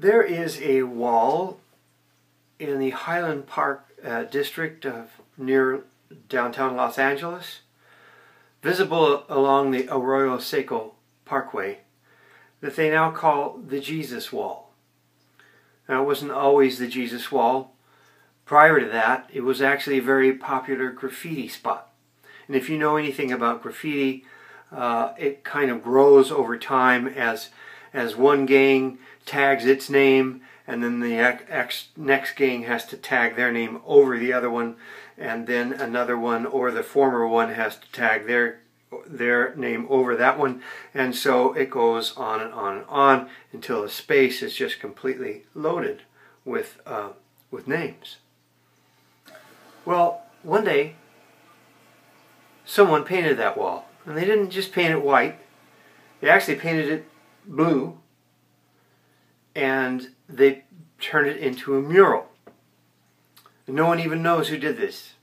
There is a wall in the Highland Park uh, district of near downtown Los Angeles, visible along the Arroyo Seco Parkway, that they now call the Jesus Wall. Now, it wasn't always the Jesus Wall. Prior to that, it was actually a very popular graffiti spot. And if you know anything about graffiti, uh, it kind of grows over time as as one gang tags its name and then the ex, next gang has to tag their name over the other one and then another one or the former one has to tag their their name over that one. And so it goes on and on and on until the space is just completely loaded with uh, with names. Well one day someone painted that wall and they didn't just paint it white. They actually painted it blue and they turned it into a mural. No one even knows who did this.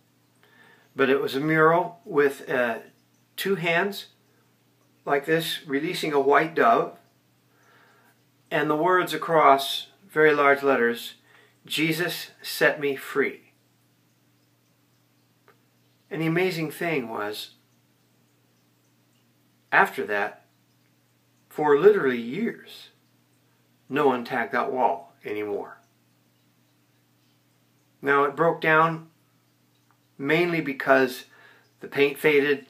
But it was a mural with uh, two hands like this, releasing a white dove, and the words across very large letters, Jesus set me free. And the amazing thing was, after that, for literally years, no one tagged that wall anymore. Now it broke down mainly because the paint faded,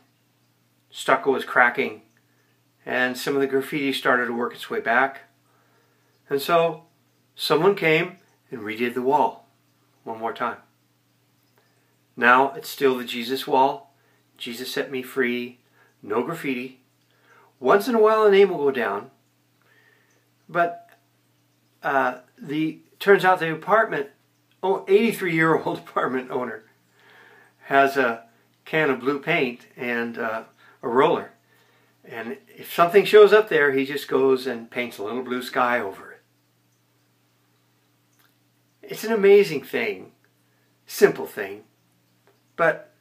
stucco was cracking, and some of the graffiti started to work its way back. And so someone came and redid the wall one more time. Now it's still the Jesus wall. Jesus set me free. No graffiti. Once in a while a name will go down. But uh, the turns out the apartment, oh, 83 year old apartment owner, has a can of blue paint and uh, a roller. And if something shows up there, he just goes and paints a little blue sky over it. It's an amazing thing, simple thing, but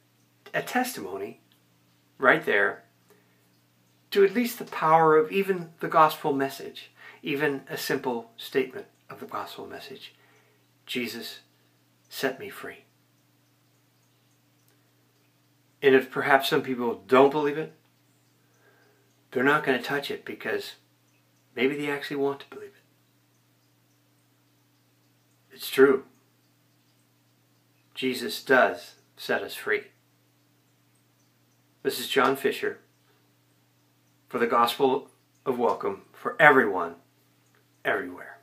a testimony right there to at least the power of even the gospel message even a simple statement of the gospel message Jesus set me free. And if perhaps some people don't believe it, they're not going to touch it because maybe they actually want to believe it. It's true. Jesus does set us free. This is John Fischer for the Gospel of Welcome for everyone everywhere.